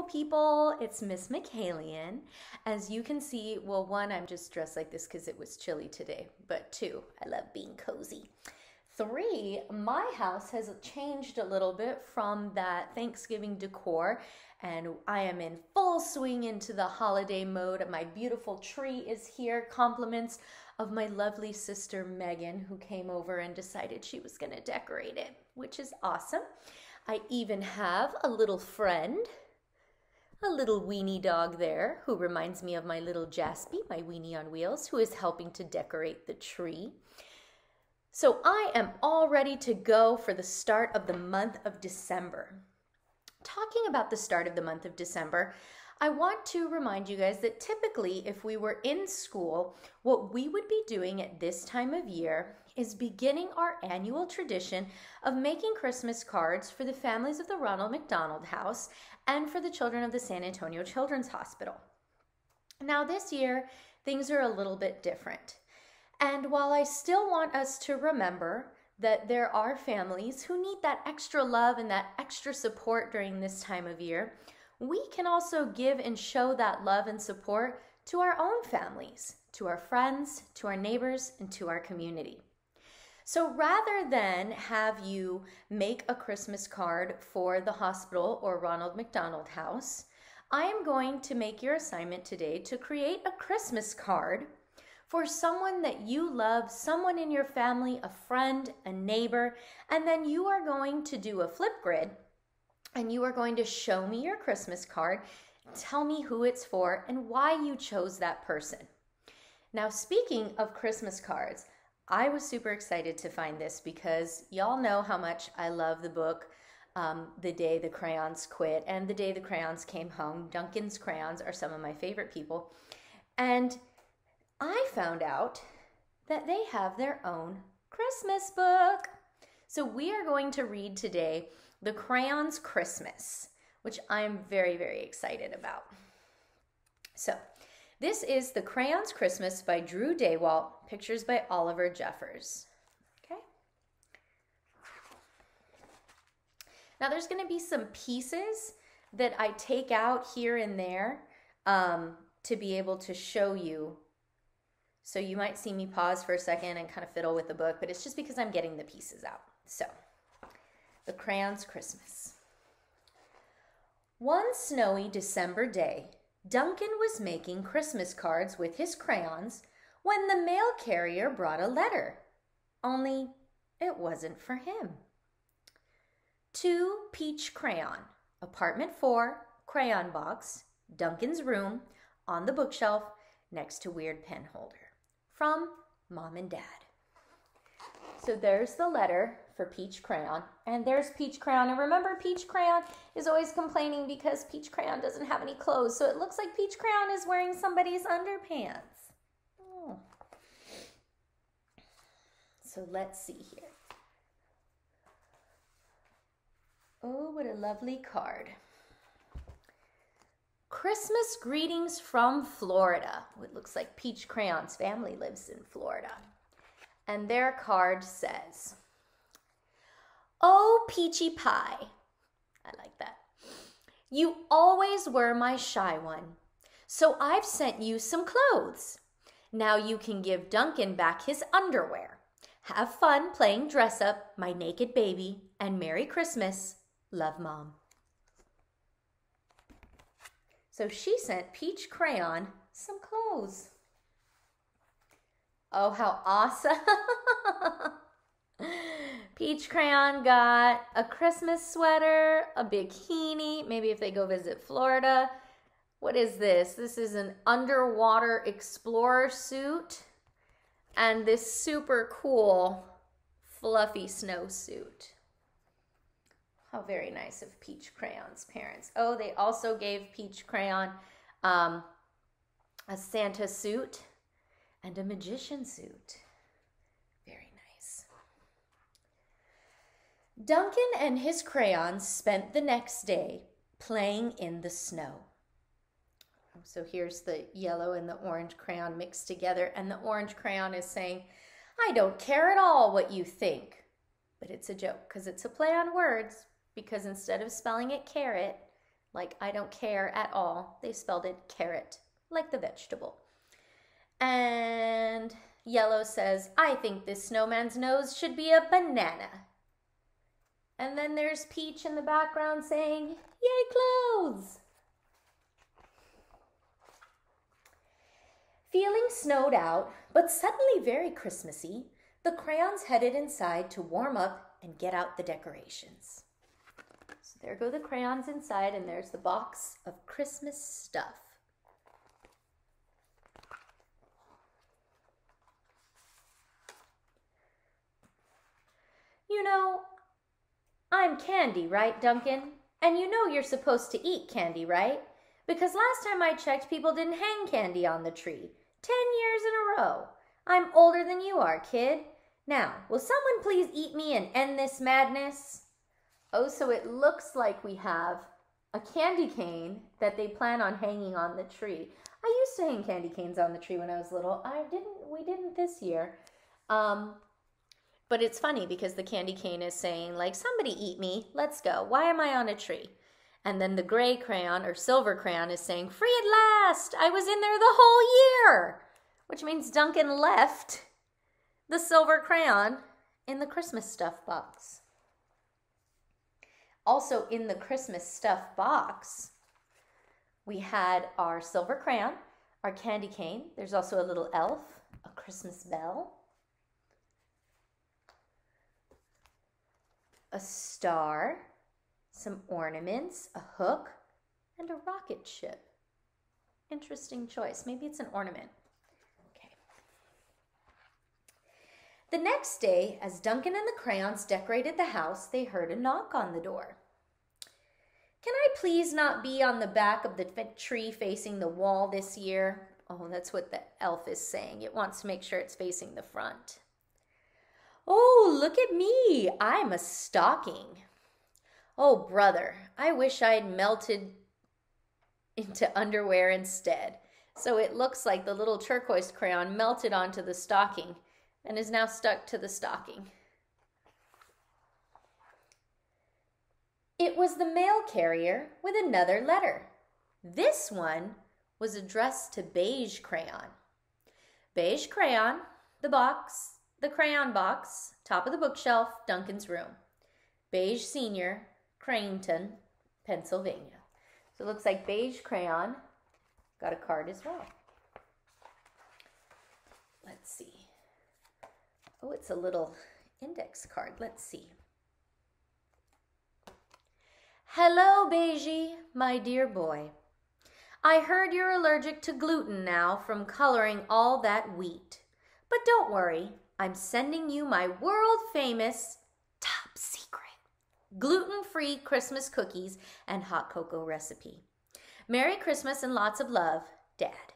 people. It's Miss McHalian. As you can see, well, one, I'm just dressed like this because it was chilly today, but two, I love being cozy. Three, my house has changed a little bit from that Thanksgiving decor, and I am in full swing into the holiday mode. My beautiful tree is here, compliments of my lovely sister Megan, who came over and decided she was going to decorate it, which is awesome. I even have a little friend, a little weenie dog there, who reminds me of my little Jaspy, my weenie on wheels, who is helping to decorate the tree. So I am all ready to go for the start of the month of December. Talking about the start of the month of December, I want to remind you guys that typically, if we were in school, what we would be doing at this time of year is beginning our annual tradition of making Christmas cards for the families of the Ronald McDonald House and for the children of the San Antonio Children's Hospital. Now, this year, things are a little bit different. And while I still want us to remember that there are families who need that extra love and that extra support during this time of year, we can also give and show that love and support to our own families, to our friends, to our neighbors, and to our community. So rather than have you make a Christmas card for the hospital or Ronald McDonald House, I am going to make your assignment today to create a Christmas card for someone that you love, someone in your family, a friend, a neighbor, and then you are going to do a Flipgrid and you are going to show me your Christmas card, tell me who it's for, and why you chose that person. Now, speaking of Christmas cards, I was super excited to find this because y'all know how much I love the book um, The Day the Crayons Quit and The Day the Crayons Came Home. Duncan's crayons are some of my favorite people. And I found out that they have their own Christmas book. So we are going to read today the Crayons Christmas, which I'm very, very excited about. So, this is The Crayons Christmas by Drew Daywalt, pictures by Oliver Jeffers. Okay. Now, there's going to be some pieces that I take out here and there um, to be able to show you. So, you might see me pause for a second and kind of fiddle with the book, but it's just because I'm getting the pieces out. So, the Crayons Christmas. One snowy December day, Duncan was making Christmas cards with his crayons when the mail carrier brought a letter. Only it wasn't for him. To Peach Crayon, Apartment 4, Crayon Box, Duncan's Room, on the bookshelf next to Weird Pen Holder. From Mom and Dad. So there's the letter for Peach Crayon. And there's Peach Crayon. And remember, Peach Crayon is always complaining because Peach Crayon doesn't have any clothes. So it looks like Peach Crayon is wearing somebody's underpants. Oh. So let's see here. Oh, what a lovely card. Christmas greetings from Florida. It looks like Peach Crayon's family lives in Florida. And their card says, Oh, Peachy Pie. I like that. You always were my shy one, so I've sent you some clothes. Now you can give Duncan back his underwear. Have fun playing dress up, my naked baby, and Merry Christmas. Love, Mom. So she sent Peach Crayon some clothes. Oh, how awesome! Peach Crayon got a Christmas sweater, a bikini, maybe if they go visit Florida. What is this? This is an underwater explorer suit and this super cool fluffy snowsuit. How very nice of Peach Crayon's parents. Oh, they also gave Peach Crayon um, a Santa suit and a magician suit. Very nice. Duncan and his crayons spent the next day playing in the snow. So here's the yellow and the orange crayon mixed together, and the orange crayon is saying, I don't care at all what you think. But it's a joke because it's a play on words, because instead of spelling it carrot, like I don't care at all. They spelled it carrot, like the vegetable. And yellow says, I think this snowman's nose should be a banana. And then there's Peach in the background saying, Yay, clothes! Feeling snowed out, but suddenly very Christmassy, the crayons headed inside to warm up and get out the decorations. So there go the crayons inside, and there's the box of Christmas stuff. You know, I'm candy, right, Duncan? And you know you're supposed to eat candy, right? Because last time I checked, people didn't hang candy on the tree. Ten years in a row. I'm older than you are, kid. Now, will someone please eat me and end this madness? Oh, so it looks like we have a candy cane that they plan on hanging on the tree. I used to hang candy canes on the tree when I was little. I didn't, we didn't this year. Um, but it's funny because the candy cane is saying, like, somebody eat me, let's go. Why am I on a tree? And then the gray crayon or silver crayon is saying, free at last, I was in there the whole year. Which means Duncan left the silver crayon in the Christmas stuff box. Also, in the Christmas stuff box, we had our silver crayon, our candy cane. There's also a little elf, a Christmas bell, a star, some ornaments, a hook, and a rocket ship. Interesting choice. Maybe it's an ornament. Okay. The next day, as Duncan and the crayons decorated the house, they heard a knock on the door. Can I please not be on the back of the tree facing the wall this year? Oh, that's what the elf is saying. It wants to make sure it's facing the front. Oh, look at me. I'm a stocking. Oh, brother, I wish I'd melted into underwear instead. So it looks like the little turquoise crayon melted onto the stocking and is now stuck to the stocking. It was the mail carrier with another letter. This one was addressed to Beige Crayon. Beige Crayon, the box, the crayon box, top of the bookshelf, Duncan's room. Beige Senior, Craneton, Pennsylvania. So it looks like Beige Crayon got a card as well. Let's see. Oh, it's a little index card. Let's see. Hello, Beige, my dear boy. I heard you're allergic to gluten now from coloring all that wheat. But don't worry, I'm sending you my world famous top secret gluten free Christmas cookies and hot cocoa recipe. Merry Christmas and lots of love, Dad.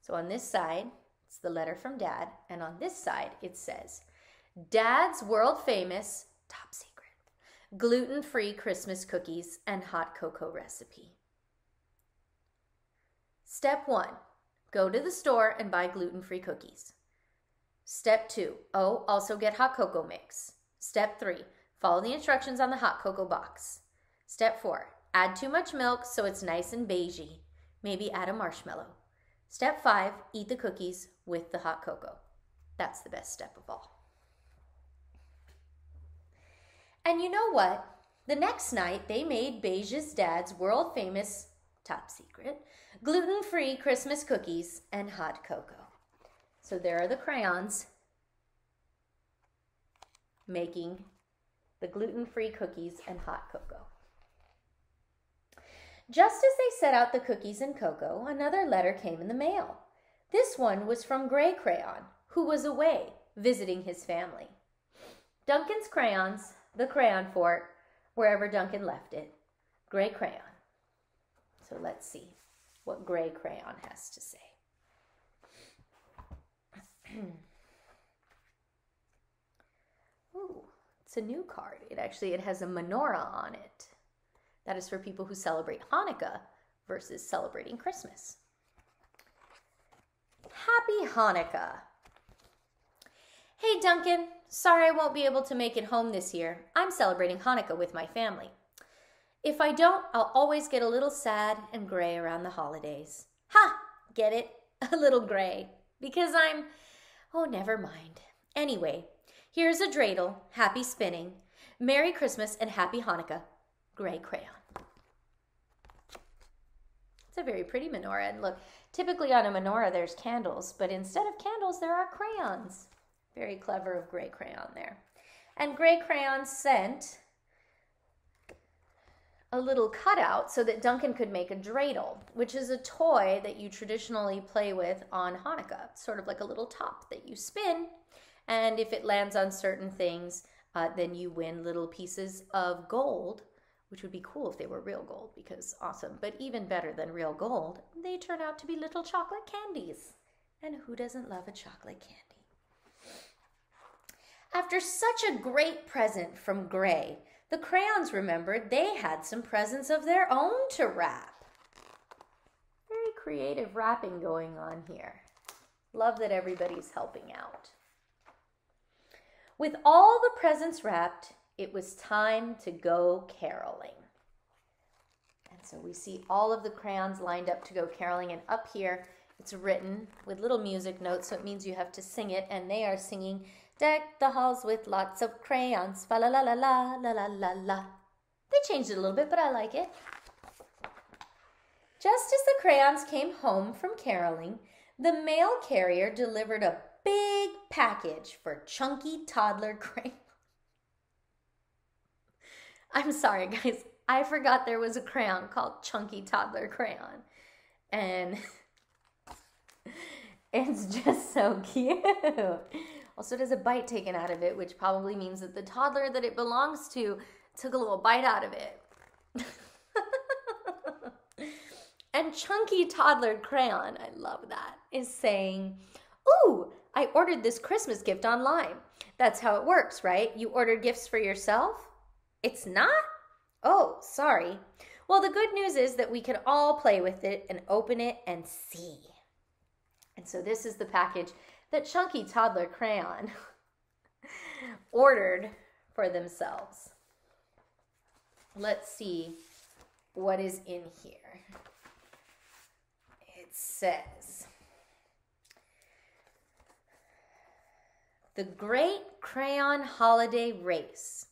So on this side, it's the letter from Dad, and on this side, it says, Dad's world famous top secret gluten free Christmas cookies and hot cocoa recipe. Step one go to the store and buy gluten free cookies. Step two, oh, also get hot cocoa mix. Step three, follow the instructions on the hot cocoa box. Step four, add too much milk so it's nice and beigey. Maybe add a marshmallow. Step five, eat the cookies with the hot cocoa. That's the best step of all. And you know what? The next night, they made Beige's dad's world famous, top secret, gluten free Christmas cookies and hot cocoa. So there are the crayons making the gluten-free cookies and hot cocoa. Just as they set out the cookies and cocoa, another letter came in the mail. This one was from Gray Crayon, who was away visiting his family. Duncan's crayons, the crayon fort, wherever Duncan left it. Gray Crayon. So let's see what Gray Crayon has to say. Hmm. Ooh, it's a new card. It actually it has a menorah on it. That is for people who celebrate Hanukkah versus celebrating Christmas. Happy Hanukkah. Hey Duncan, sorry I won't be able to make it home this year. I'm celebrating Hanukkah with my family. If I don't, I'll always get a little sad and gray around the holidays. Ha! Get it? A little gray. Because I'm. Oh, never mind. Anyway, here's a dreidel. Happy spinning. Merry Christmas and Happy Hanukkah. Gray crayon. It's a very pretty menorah. And look, typically on a menorah there's candles, but instead of candles there are crayons. Very clever of gray crayon there. And gray crayon sent a little cutout so that Duncan could make a dreidel, which is a toy that you traditionally play with on Hanukkah, sort of like a little top that you spin. And if it lands on certain things, uh, then you win little pieces of gold, which would be cool if they were real gold because awesome. But even better than real gold, they turn out to be little chocolate candies. And who doesn't love a chocolate candy? After such a great present from Gray, the crayons remembered they had some presents of their own to wrap. Very creative wrapping going on here. Love that everybody's helping out. With all the presents wrapped, it was time to go caroling. And so we see all of the crayons lined up to go caroling, and up here it's written with little music notes, so it means you have to sing it, and they are singing Deck the halls with lots of crayons. Fa la la la la la la la la. They changed it a little bit, but I like it. Just as the crayons came home from caroling, the mail carrier delivered a big package for chunky toddler crayon. I'm sorry, guys. I forgot there was a crayon called Chunky Toddler Crayon. And it's just so cute. Also, it has a bite taken out of it, which probably means that the toddler that it belongs to took a little bite out of it. and Chunky Toddler Crayon, I love that, is saying, Ooh, I ordered this Christmas gift online. That's how it works, right? You order gifts for yourself? It's not? Oh, sorry. Well, the good news is that we can all play with it and open it and see. And so this is the package that Chunky Toddler Crayon ordered for themselves. Let's see what is in here. It says, The Great Crayon Holiday Race.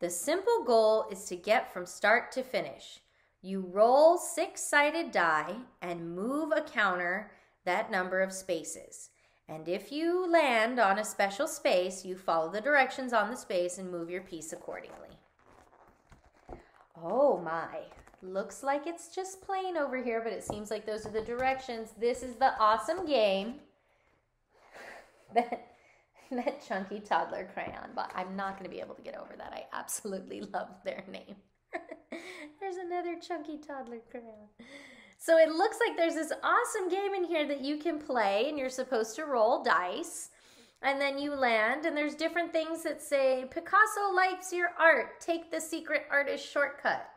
The simple goal is to get from start to finish. You roll six sided die and move a counter that number of spaces. And if you land on a special space, you follow the directions on the space and move your piece accordingly. Oh my, looks like it's just plain over here, but it seems like those are the directions. This is the awesome game that, that Chunky Toddler Crayon, but I'm not going to be able to get over that. I absolutely love their name. There's another Chunky Toddler Crayon. So it looks like there's this awesome game in here that you can play, and you're supposed to roll dice. And then you land, and there's different things that say, Picasso likes your art. Take the secret artist shortcut.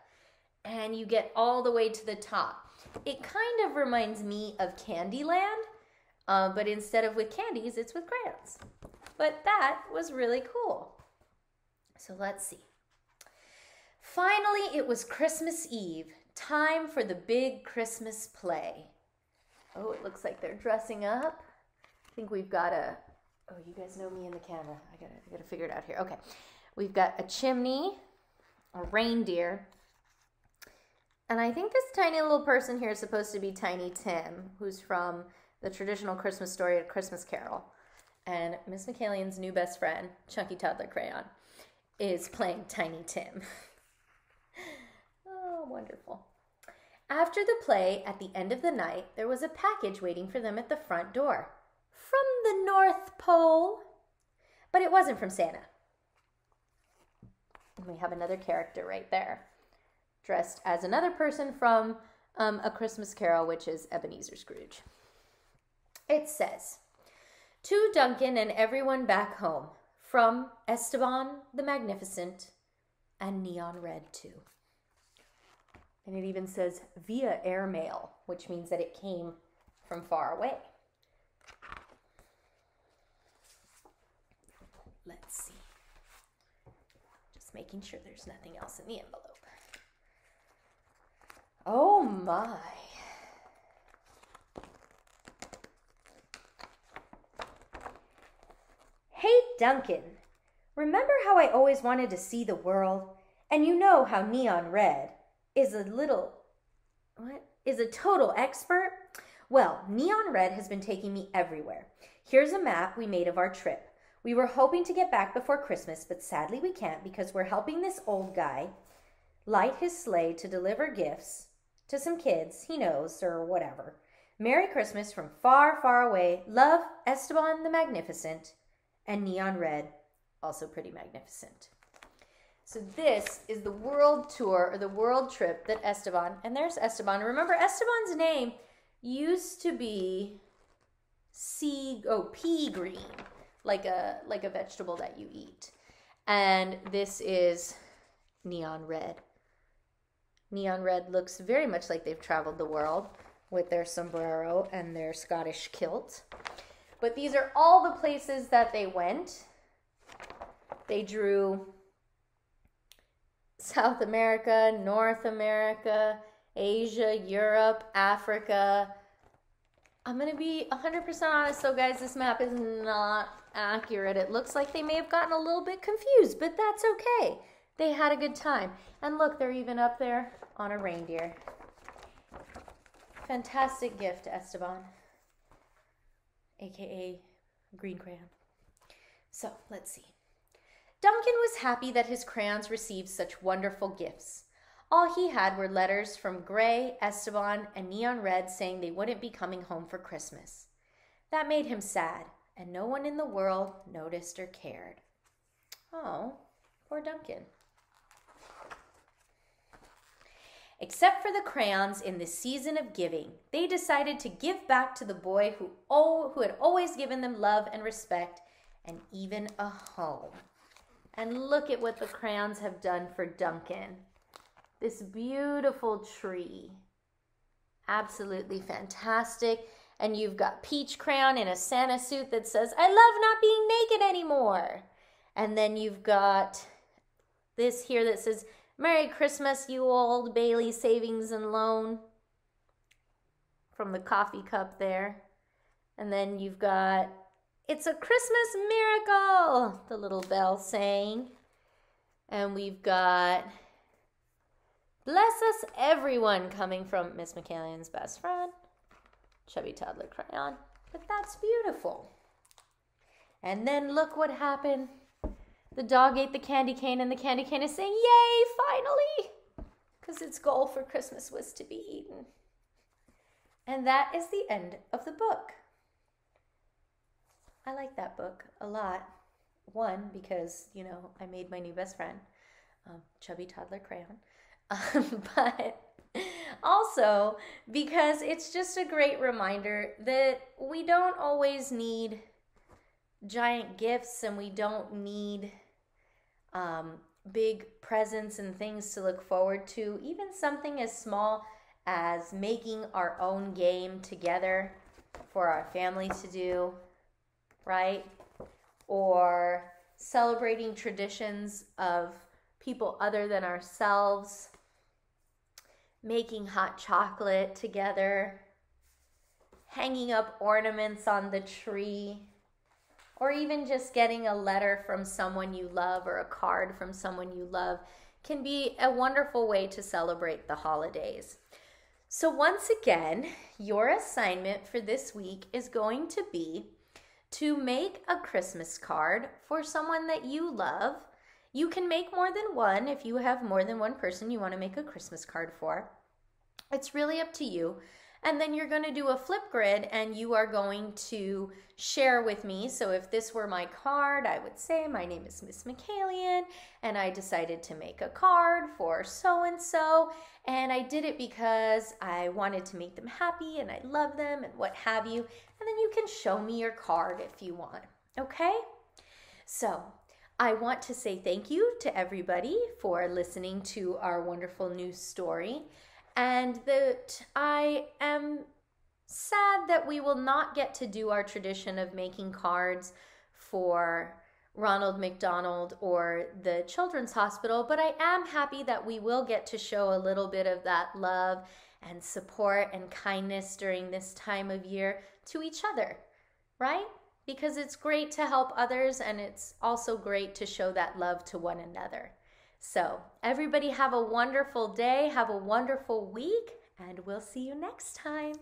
And you get all the way to the top. It kind of reminds me of Candyland, uh, but instead of with candies, it's with crayons. But that was really cool. So let's see. Finally, it was Christmas Eve, Time for the big Christmas play. Oh, it looks like they're dressing up. I think we've got a. Oh, you guys know me in the camera. I gotta, I gotta figure it out here. Okay, we've got a chimney, a reindeer, and I think this tiny little person here is supposed to be Tiny Tim, who's from the traditional Christmas story, A Christmas Carol. And Miss McCalion's new best friend, Chunky Toddler Crayon, is playing Tiny Tim. wonderful. After the play, at the end of the night, there was a package waiting for them at the front door. From the North Pole. But it wasn't from Santa. And we have another character right there, dressed as another person from um, A Christmas Carol, which is Ebenezer Scrooge. It says, To Duncan and everyone back home, from Esteban the Magnificent, and Neon Red, too. And it even says via airmail, which means that it came from far away. Let's see. Just making sure there's nothing else in the envelope. Oh my. Hey, Duncan. Remember how I always wanted to see the world? And you know how Neon Red is a little. What? Is a total expert? Well, Neon Red has been taking me everywhere. Here's a map we made of our trip. We were hoping to get back before Christmas, but sadly we can't because we're helping this old guy light his sleigh to deliver gifts to some kids he knows or whatever. Merry Christmas from far, far away. Love, Esteban the Magnificent, and Neon Red, also pretty magnificent. So this is the world tour or the world trip that Esteban, and there's Esteban. Remember, Esteban's name used to be sea, oh, pea green, like a like a vegetable that you eat. And this is neon red. Neon red looks very much like they've traveled the world with their sombrero and their Scottish kilt. But these are all the places that they went. They drew South America, North America, Asia, Europe, Africa. I'm going to be 100% honest though, guys, this map is not accurate. It looks like they may have gotten a little bit confused, but that's okay. They had a good time. And look, they're even up there on a reindeer. Fantastic gift, Esteban, aka Green Crayon. So let's see. Duncan was happy that his crayons received such wonderful gifts. All he had were letters from Gray, Esteban, and Neon Red saying they wouldn't be coming home for Christmas. That made him sad, and no one in the world noticed or cared. Oh, poor Duncan. Except for the crayons in the season of giving, they decided to give back to the boy who, oh, who had always given them love and respect and even a home. And look at what the crayons have done for Duncan. This beautiful tree. Absolutely fantastic. And you've got Peach Crayon in a Santa suit that says, I love not being naked anymore. And then you've got this here that says, Merry Christmas, you old Bailey Savings and Loan from the coffee cup there. And then you've got It's a Christmas Miracle, the little bell sang. And we've got Bless Us Everyone coming from Miss McCallian's best friend, Chubby Toddler Crayon. But that's beautiful. And then look what happened. The dog ate the candy cane, and the candy cane is saying, Yay, finally! Because its goal for Christmas was to be eaten. And that is the end of the book. I like that book a lot. One, because, you know, I made my new best friend, um, Chubby Toddler Crayon. Um, but also because it's just a great reminder that we don't always need giant gifts and we don't need um, big presents and things to look forward to, even something as small as making our own game together for our family to do, right? Or celebrating traditions of people other than ourselves, making hot chocolate together, hanging up ornaments on the tree or even just getting a letter from someone you love or a card from someone you love can be a wonderful way to celebrate the holidays. So, once again, your assignment for this week is going to be to make a Christmas card for someone that you love. You can make more than one if you have more than one person you want to make a Christmas card for. It's really up to you. And then you're going to do a Flipgrid and you are going to share with me. So if this were my card, I would say, My name is Miss McCallion, and I decided to make a card for so and so. And I did it because I wanted to make them happy and I love them and what have you. And then you can show me your card if you want. Okay? So, I want to say thank you to everybody for listening to our wonderful news story and that I am sad that we will not get to do our tradition of making cards for Ronald McDonald or the Children's Hospital, but I am happy that we will get to show a little bit of that love and support and kindness during this time of year to each other, right? Because it's great to help others and it's also great to show that love to one another. So, everybody have a wonderful day, have a wonderful week, and we'll see you next time.